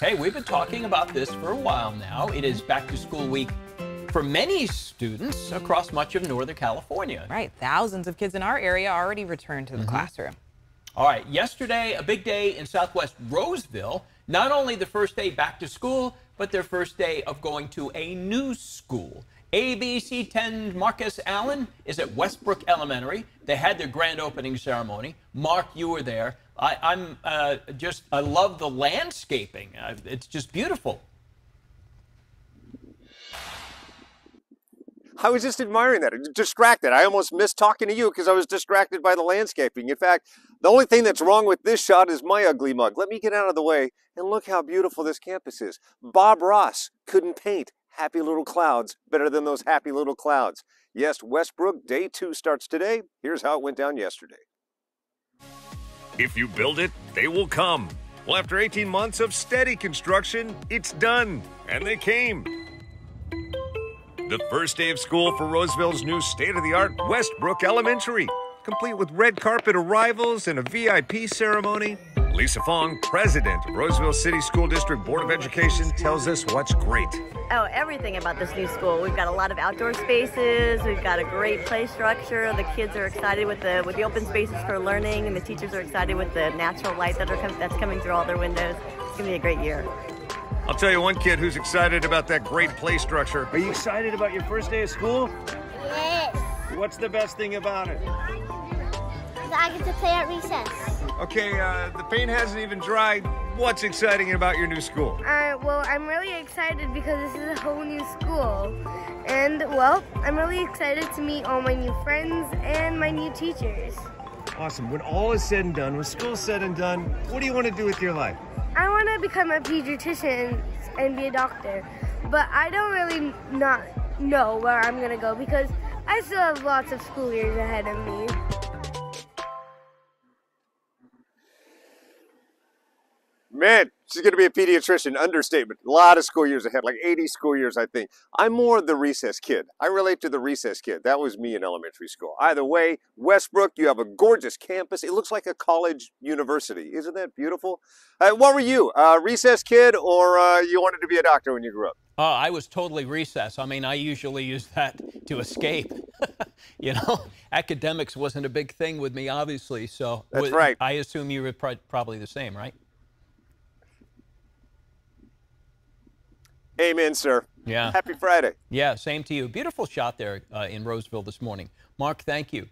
Hey, we've been talking about this for a while now. It is back to school week for many students across much of Northern California. Right. Thousands of kids in our area already returned to the mm-hmm. classroom. All right, yesterday, a big day in Southwest Roseville. Not only the first day back to school, but their first day of going to a new school. ABC 10 Mark S. Allen is at Westbrook Elementary. They had their grand opening ceremony. Mark, you were there. I, I'm uh, just, I love the landscaping. Uh, it's just beautiful. I was just admiring that, distracted. I almost missed talking to you because I was distracted by the landscaping. In fact, the only thing that's wrong with this shot is my ugly mug. Let me get out of the way and look how beautiful this campus is. Bob Ross couldn't paint happy little clouds better than those happy little clouds. Yes, Westbrook, day two starts today. Here's how it went down yesterday. If you build it, they will come. Well, after 18 months of steady construction, it's done. And they came. The first day of school for Roseville's new state of the art Westbrook Elementary, complete with red carpet arrivals and a VIP ceremony. Lisa Fong, president of Roseville City School District Board of Education, tells us what's great. Oh, everything about this new school. We've got a lot of outdoor spaces. We've got a great play structure. The kids are excited with the with the open spaces for learning, and the teachers are excited with the natural light that are com- that's coming through all their windows. It's gonna be a great year. I'll tell you one kid who's excited about that great play structure. Are you excited about your first day of school? Yes, What's the best thing about it? I get to play at recess. Okay, uh, the paint hasn't even dried. What's exciting about your new school? Uh, well, I'm really excited because this is a whole new school. And, well, I'm really excited to meet all my new friends and my new teachers. Awesome. When all is said and done, when school's said and done, what do you want to do with your life? I want to become a pediatrician and be a doctor, but I don't really not know where I'm going to go because I still have lots of school years ahead of me. Man, she's going to be a pediatrician. Understatement. A lot of school years ahead, like 80 school years, I think. I'm more the recess kid. I relate to the recess kid. That was me in elementary school. Either way, Westbrook, you have a gorgeous campus. It looks like a college university. Isn't that beautiful? Uh, what were you, a recess kid, or uh, you wanted to be a doctor when you grew up? Uh, I was totally recess. I mean, I usually use that to escape. you know, academics wasn't a big thing with me, obviously. So That's right. I assume you were pro- probably the same, right? Amen, sir. Yeah. Happy Friday. Yeah, same to you. Beautiful shot there uh, in Roseville this morning. Mark, thank you.